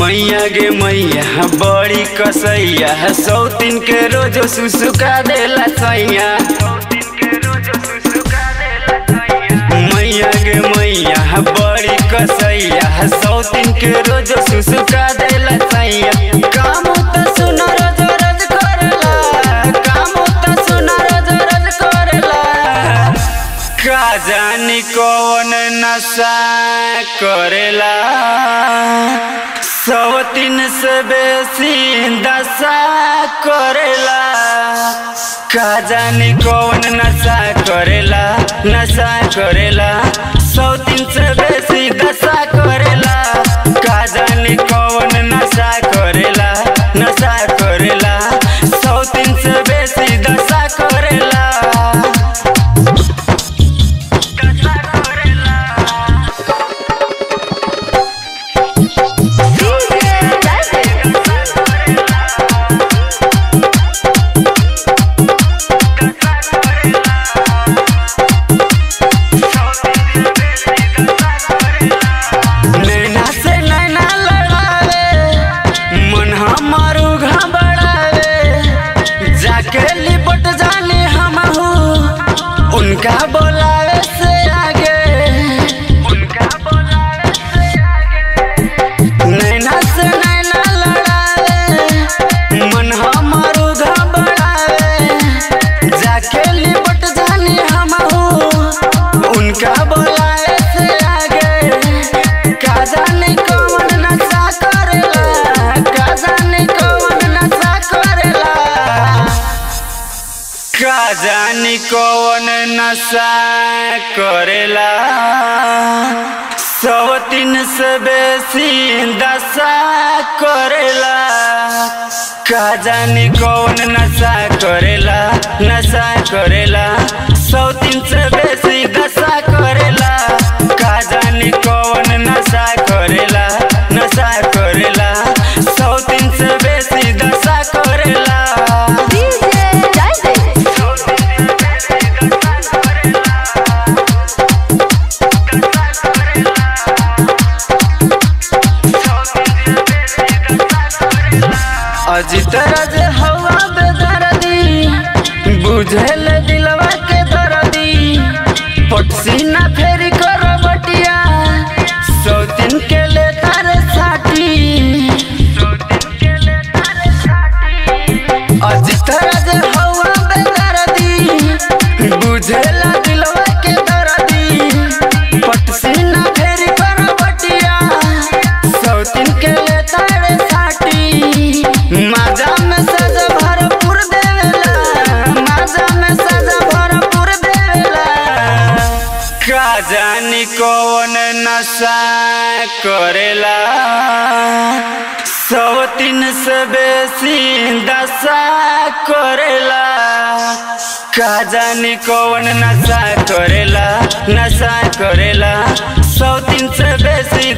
मैया गे मैया बड़ी कसैया सौतीन के रोज सुसुका देला सैया। कसैया सौतीन के रोज सुसुका देला सैया काम त सुन, रोज सुन, रोज रोज का जानी कौन नशा करेला? सौ तीन से बेसी दशा करेला। का जानी कौन नशा करेला नशा करेला। सौ दिन से बेसी दशा करेला। का कौन नशा करेला, नशा जानी कौन नशा करेला। सौ तीन से बेसी दशा करेला। का जानी कौन नशा करेला नशा करेला। सौ तीन से बेसी अजित राज हवा बेदर्दी, बुझल दिलवा के दर्दी। पटसीना फेरी कर बटिया, सौ दिन के ले तारे साटी। अजित राज हवा नशा करेला। सौ तीन से बेसी दशा करेला। का कौन नशा करेला नशा करेला। सौ तीन से बेसी